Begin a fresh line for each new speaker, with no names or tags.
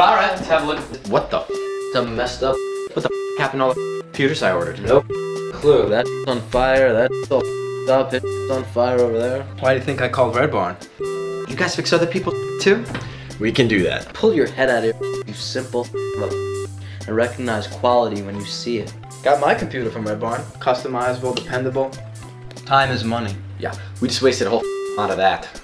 All right, let's have a look.
What the?
Some messed up.
What the happened to all the computers I ordered?
Nope. Clue. That's on fire. That's all up. It's on fire over there.
Why do you think I called Red Barn?
You guys fix other people too? We can do that.
Pull your head out of here, you simple and recognize quality when you see it.
Got my computer from Red Barn. Customizable, dependable. Time is money.
Yeah, we just wasted a whole lot of that.